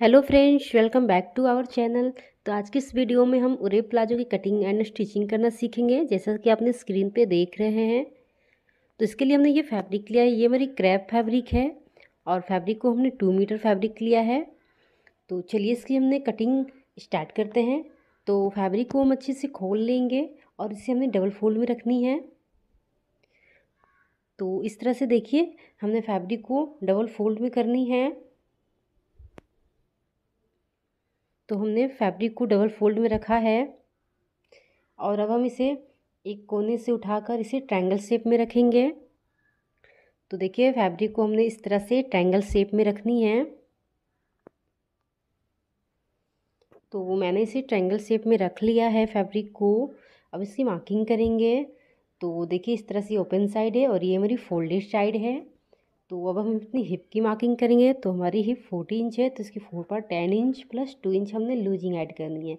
Hello friends, welcome back to our channel. तो आज की इस वीडियो में हम उरे प्लाजो की कटिंग एंड स्टिचिंग करना सीखेंगे, जैसा कि आपने स्क्रीन पे देख रहे हैं। तो इसके लिए हमने ये फैब्रिक लिया है, ये मेरी क्रैप फैब्रिक है और फैब्रिक को हमने टू मीटर फैब्रिक लिया है। तो चलिए इसकी हमने कटिंग स्टार्ट करते हैं। तो फैब्रिक को हम अच्छे से खोल लेंगे और इसे हमने डबल फोल्ड में रखनी है। तो इस तरह से देखिए, हमने फैब्रिक को डबल फोल्ड में करनी है। तो हमने फैब्रिक को डबल फोल्ड में रखा है। और अब हम इसे एक कोने से उठाकर इसे ट्रायंगल शेप में रखेंगे। तो देखिए फैब्रिक को हमने इस तरह से ट्रायंगल शेप में रखनी है। तो मैंने इसे ट्रायंगल शेप में रख लिया है फैब्रिक को। अब इसकी मार्किंग करेंगे। तो देखिए, इस तरह से ओपन साइड है और ये मेरी फोल्डेड साइड है। तो अब हम अपनी हिप की मार्किंग करेंगे तो हमारी हिप फोर्टी इंच है तो इसकी फोर पर ten inch plus two inch हमने लूजिंग ऐड करनी है।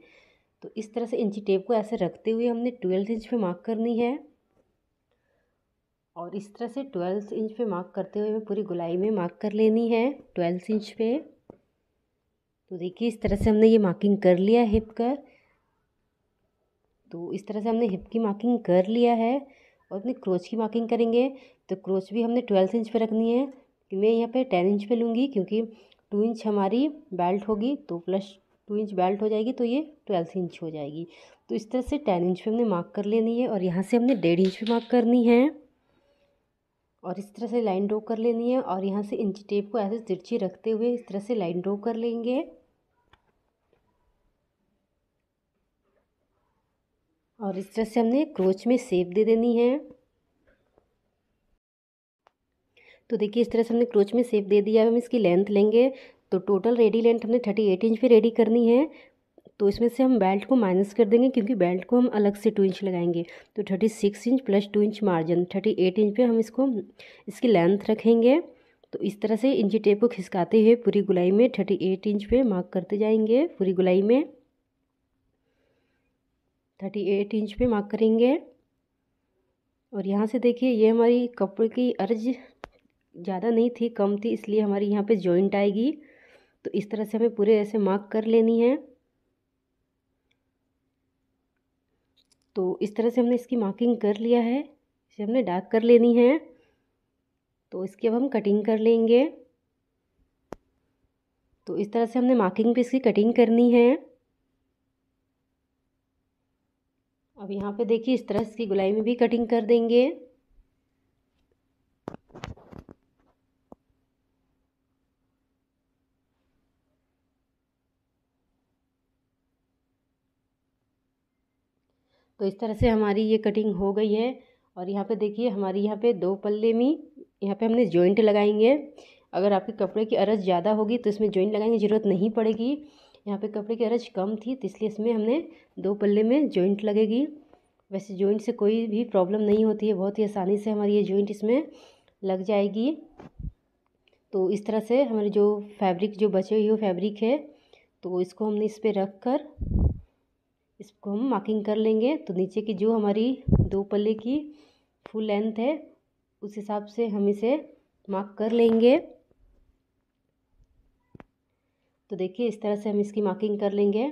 तो इस तरह से इंची टेप को ऐसे रखते हुए हमने ट्वेल्थ इंच पे मार्क करनी है। और इस तरह से ट्वेल्थ इंच पे मार्क करते हुए हमें पूरी गुलाई में मार्क कर लेनी है ट्वेल्थ इंच पे। तो देखिए, इस तरह से हमने ये मार्किंग कर लिया हिप कर तो इस तरह से हमने हिप की मार्किंग कर लिया है। और अपनी क्रोच की मार्किंग करेंगे तो क्रोच भी हमने ट्वेल्थ इंच पे रखनी है। मैं यहाँ पे टेन इंच पे लूँगी, क्योंकि टू इंच हमारी बेल्ट होगी तो प्लस टू इंच बेल्ट हो जाएगी तो ये ट्वेल्थ इंच हो जाएगी। तो इस तरह से टेन इंच पे हमने मार्क कर लेनी है, और यहाँ से हमने डेढ़ इंच पे मार्क करनी है। और इस तरह से लाइन ड्रॉ कर लेनी है, और यहाँ से इंच टेप को ऐसे तिरछी रखते हुए इस तरह से लाइन ड्रॉ कर लेंगे। और इस तरह से हमने क्रोच में सेप दे देनी है। तो देखिए, इस तरह से हमने क्रोच में सेप दे दिया हम इसकी लेंथ लेंगे। तो टोटल रेडी लेंथ हमने थर्टी एट इंच पे रेडी करनी है। तो इसमें से हम बेल्ट को माइनस कर देंगे, क्योंकि बेल्ट को हम अलग से टू इंच लगाएँगे। तो thirty six inch plus two inch margin, thirty eight inch पे हम इसको, इसकी लेंथ रखेंगे। तो इस तरह से इंची टेप को खिसकाते हुए पूरी गुलाई में थर्टी एट इंच पे मार्क करते जाएँगे, पूरी गुलाई में। थर्टी एट इंच पे मार्क करेंगे। और यहाँ से देखिए, ये हमारी कपड़े की अर्ज़ ज़्यादा नहीं थी, कम थी, इसलिए हमारी यहाँ पे जॉइंट आएगी। तो इस तरह से हमें पूरे ऐसे मार्क कर लेनी है। तो इस तरह से हमने इसकी मार्किंग कर लिया है। इसे हमने डार्क कर लेनी है। तो इसकी अब हम कटिंग कर लेंगे। तो इस तरह से हमने मार्किंग पे इसकी कटिंग करनी है। अब यहाँ पे देखिए, इस तरह इसकी गुलाई में भी कटिंग कर देंगे। तो इस तरह से हमारी ये कटिंग हो गई है। और यहाँ पे देखिए, हमारी यहाँ पे दो पल्ले में यहाँ पे हमने जॉइंट लगाएँगे। अगर आपके कपड़े की अरज ज़्यादा होगी तो इसमें जॉइंट लगाने की ज़रूरत नहीं पड़ेगी। यहाँ पे कपड़े की अरज कम थी तो इसलिए इसमें हमने दो पल्ले में जॉइंट लगेगी। वैसे जॉइंट से कोई भी प्रॉब्लम नहीं होती है, बहुत ही आसानी से हमारी ये जॉइंट इसमें लग जाएगी। तो इस तरह से हमारे जो फैब्रिक जो बचे हुए फैब्रिक है तो इसको हमने इस पर रख कर इसको हम मार्किंग कर लेंगे। तो नीचे की जो हमारी दो पल्ले की फुल लेंथ है, उस हिसाब से हम इसे मार्क कर लेंगे। तो देखिए, इस तरह से हम इसकी मार्किंग कर लेंगे।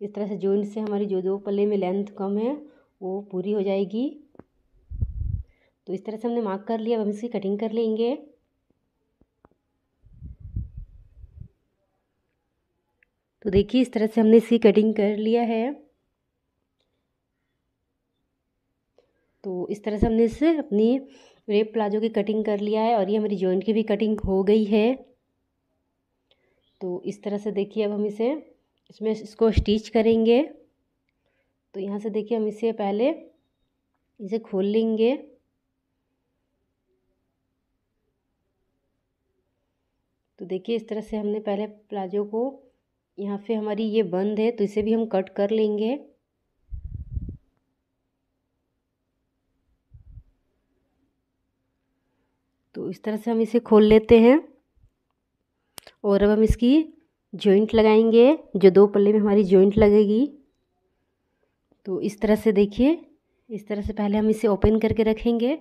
इस तरह से जॉइंट से हमारी जो दो पल्ले में लेंथ कम है, वो पूरी हो जाएगी। तो इस तरह से हमने मार्क कर लिया, अब हम इसकी कटिंग कर लेंगे। तो देखिए, इस तरह से हमने इसकी कटिंग कर लिया है। तो इस तरह से हमने इससे अपनी रेप प्लाजो की कटिंग कर लिया है और ये हमारी जॉइंट की भी कटिंग हो गई है। तो इस तरह से देखिए अब हम इसे, इसमें इसको स्टिच करेंगे। तो यहाँ से देखिए हम इसे पहले इसे खोल लेंगे। तो देखिए इस तरह से हमने पहले प्लाजो को, यहाँ पे हमारी ये बंद है तो इसे भी हम कट कर लेंगे। तो इस तरह से हम इसे खोल लेते हैं। और अब हम इसकी जॉइंट लगाएँगे, जो दो पल्ले में हमारी जॉइंट लगेगी। तो इस तरह से देखिए, इस तरह से पहले हम इसे ओपन करके रखेंगे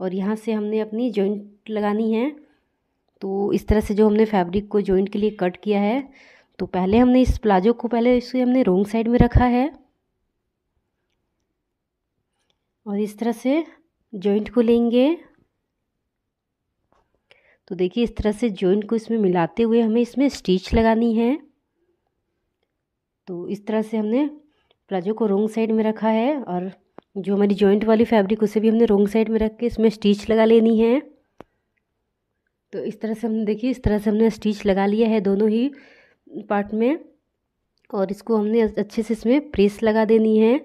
और यहाँ से हमने अपनी जॉइंट लगानी है। तो इस तरह से जो हमने फैब्रिक को जॉइंट के लिए कट किया है तो पहले हमने इस प्लाजो को पहले इसे हमने रोंग साइड में रखा है। और इस तरह से जॉइंट को लेंगे। तो देखिए, इस तरह से जॉइंट को इसमें मिलाते हुए हमें इसमें स्टिच लगानी है। तो इस तरह से हमने प्लाजो को रोंग साइड में रखा है और जो हमारी जॉइंट वाली फैब्रिक उसे भी हमने रोंग साइड में रख के इसमें स्टिच लगा लेनी है। तो इस तरह से हमने, देखिए, इस तरह से हमने स्टिच लगा लिया है दोनों ही पार्ट में और इसको हमने अच्छे से इसमें प्रेस लगा देनी है।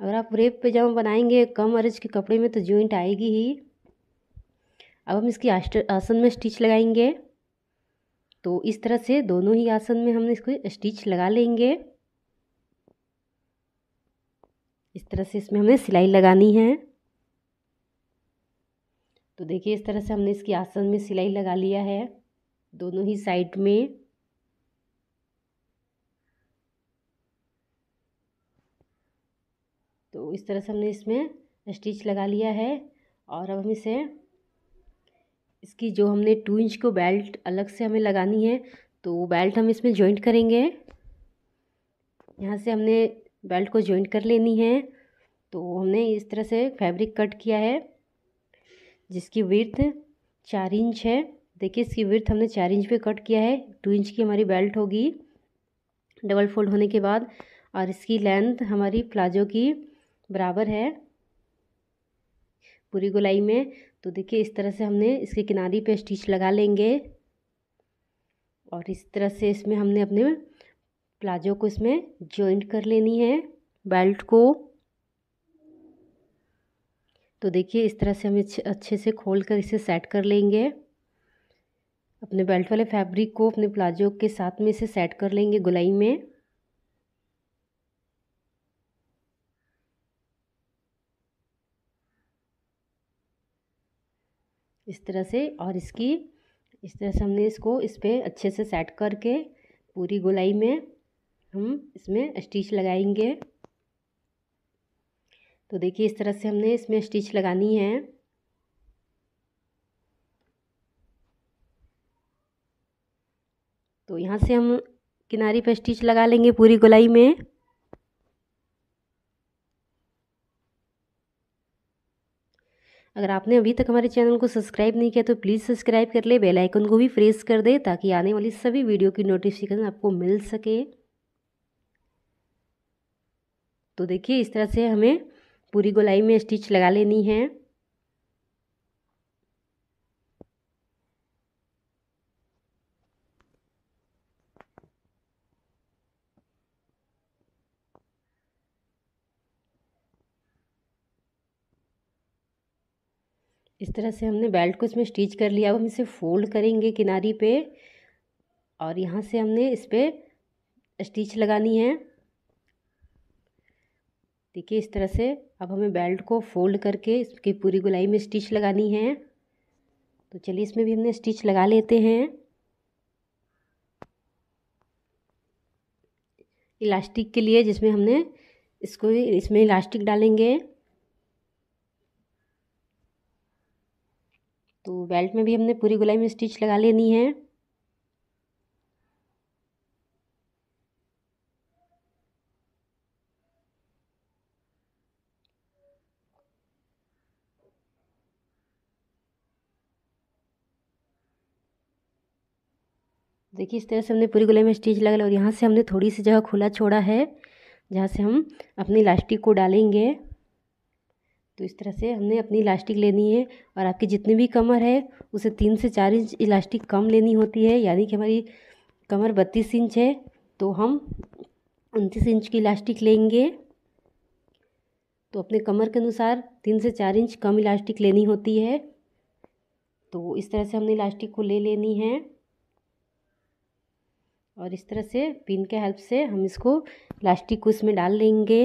अगर आप रेप पैजामा बनाएँगे कम अरज के कपड़े में तो जॉइंट आएगी ही। अब हम इसकी आसन में स्टिच लगाएँगे। तो इस तरह से दोनों ही आसन में हमने इसको स्टिच लगा लेंगे। इस तरह से इसमें हमें सिलाई लगानी है। तो देखिए, इस तरह से हमने इसकी आसन में सिलाई लगा लिया है। दोनों ही साइड में। तो इस तरह से हमने इसमें स्टिच लगा लिया है और अब हम इसे, इसकी जो हमने टू इंच को बेल्ट अलग से हमें लगानी है तो वो बेल्ट हम इसमें जॉइंट करेंगे। यहाँ से हमने बेल्ट को जॉइंट कर लेनी है तो हमने इस तरह से फैब्रिक कट किया है, जिसकी विर्थ चार इंच है। देखिए, इसकी विर्थ हमने चार इंच पे कट किया है, टू इंच की हमारी बेल्ट होगी, डबल फोल्ड होने के बाद, और इसकी लेंथ हमारी प्लाजो की बराबर है। पूरी गोलाई में। तो देखिए, इस तरह से हमने इसके किनारी पे स्टिच लगा लेंगे। और इस तरह से इसमें हमने अपने प्लाजो को इसमें जॉइंट कर लेनी है बेल्ट को। तो देखिए, इस तरह से हम अच्छे से खोल कर इसे सेट कर लेंगे। अपने बेल्ट वाले फैब्रिक को अपने प्लाजो के साथ में इसे सेट कर लेंगे गुलाई में। इस तरह से और इसकी, इस तरह से हमने इसको इस पर अच्छे से सेट करके पूरी गोलाई में हम इसमें स्टिच लगाएँगे। तो देखिए इस तरह से हमने इसमें स्टिच लगानी है। तो यहाँ से हम किनारी पर स्टिच लगा लेंगे पूरी गोलाई में। अगर आपने अभी तक हमारे चैनल को सब्सक्राइब नहीं किया तो प्लीज़ सब्सक्राइब कर ले, बेल आइकन को भी प्रेस कर दे, ताकि आने वाली सभी वीडियो की नोटिफिकेशन आपको मिल सके। तो देखिए, इस तरह से हमें पूरी गोलाई में स्टिच लगा लेनी है। इस तरह से हमने बेल्ट को इसमें स्टिच कर लिया। अब हम इसे फोल्ड करेंगे किनारी पे और यहाँ से हमने इस पर स्टिच लगानी है। देखिए, इस तरह से अब हमें बेल्ट को फोल्ड करके इसकी पूरी गुलाई में स्टिच लगानी है। तो चलिए, इसमें भी हमने स्टिच लगा लेते हैं। इलास्टिक के लिए जिसमें हमने इसको इसमें इलास्टिक डालेंगे। तो बेल्ट में भी हमने पूरी गुलाई में स्टिच लगा लेनी है। देखिए, इस तरह से हमने पूरी गुलाई में स्टिच लगा लिया और यहाँ से हमने थोड़ी सी जगह खुला छोड़ा है, जहाँ से हम अपनी इलास्टिक को डालेंगे। तो इस तरह से हमने अपनी इलास्टिक लेनी है और आपकी जितनी भी कमर है, उसे तीन से चार इंच इलास्टिक कम लेनी होती है, यानी कि हमारी कमर बत्तीस इंच है तो हम उनतीस इंच की इलास्टिक लेंगे। तो अपने कमर के अनुसार तीन से चार इंच कम इलास्टिक लेनी होती है। तो इस तरह से हमने इलास्टिक को ले लेनी है। और इस तरह से पिन के हेल्प से हम इसको इलास्टिक को इसमें डाल लेंगे।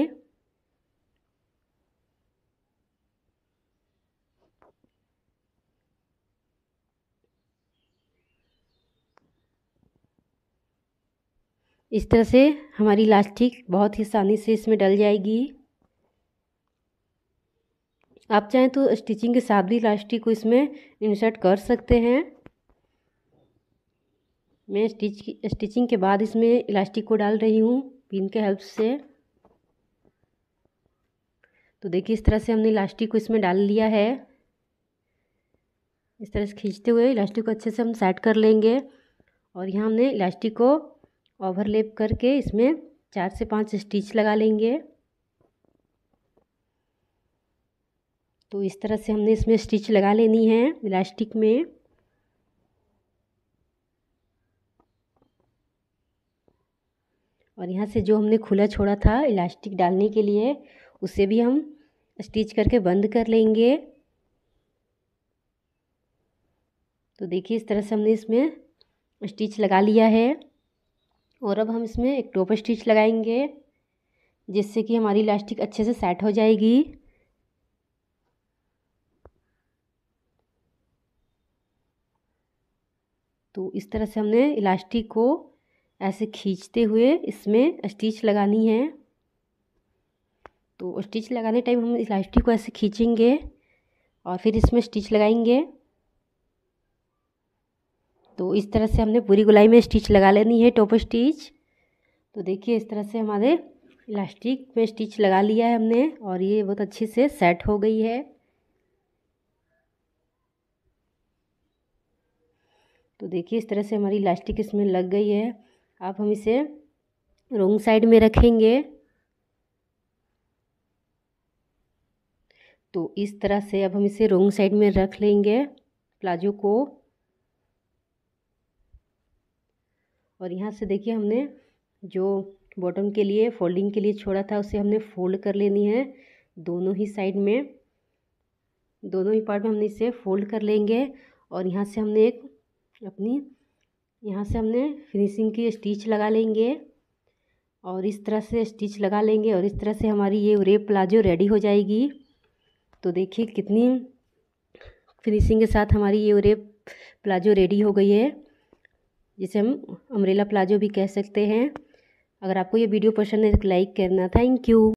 इस तरह से हमारी इलास्टिक बहुत ही आसानी से इसमें डल जाएगी। आप चाहें तो स्टिचिंग के साथ भी इलास्टिक को इसमें इंसर्ट कर सकते हैं। मैं स्टिच स्टिचिंग के बाद इसमें इलास्टिक को डाल रही हूँ, पिन के हेल्प से। तो देखिए, इस तरह से हमने इलास्टिक को इसमें डाल लिया है। इस तरह से खींचते हुए इलास्टिक को अच्छे से हम सेट कर लेंगे। और यहाँ हमने इलास्टिक को ओवरलेप करके इसमें चार से पाँच स्टिच लगा लेंगे। तो इस तरह से हमने इसमें स्टिच लगा लेनी है इलास्टिक में। और यहाँ से जो हमने खुला छोड़ा था इलास्टिक डालने के लिए, उसे भी हम स्टिच करके बंद कर लेंगे। तो देखिए, इस तरह से हमने इसमें स्टिच लगा लिया है। और अब हम इसमें एक टोप स्टिच लगाएँगे, जिससे कि हमारी इलास्टिक अच्छे से सेट हो जाएगी। तो इस तरह से हमने इलास्टिक को ऐसे खींचते हुए इसमें स्टिच लगानी है। तो स्टिच लगाने टाइम हम इलास्टिक को ऐसे खींचेंगे और फिर इसमें स्टिच लगाएँगे। तो इस तरह से हमने पूरी गुलाई में स्टिच लगा लेनी है टॉप स्टिच। तो देखिए इस तरह से हमारे इलास्टिक में स्टिच लगा लिया है हमने और ये बहुत अच्छे से सेट हो गई है। तो देखिए इस तरह से हमारी इलास्टिक इसमें लग गई है। अब हम इसे रोंग साइड में रखेंगे। तो इस तरह से अब हम इसे रोंग साइड में रख लेंगे प्लाजो को। और यहाँ से देखिए हमने जो बॉटम के लिए फोल्डिंग के लिए छोड़ा था, उसे हमने फोल्ड कर लेनी है। दोनों ही साइड में, दोनों ही पार्ट में हमने इसे फोल्ड कर लेंगे और यहाँ से हमने एक अपनी, यहाँ से हमने फिनिशिंग की स्टिच लगा लेंगे और इस तरह से स्टिच लगा लेंगे और इस तरह से हमारी ये रेप प्लाजो रेडी हो जाएगी। तो देखिए कितनी फिनिशिंग के साथ हमारी ये रेप प्लाजो रेडी हो गई है। जिसे हम अम्ब्रेला प्लाजो भी कह सकते हैं। अगर आपको ये वीडियो पसंद है तो लाइक करना। Thank you.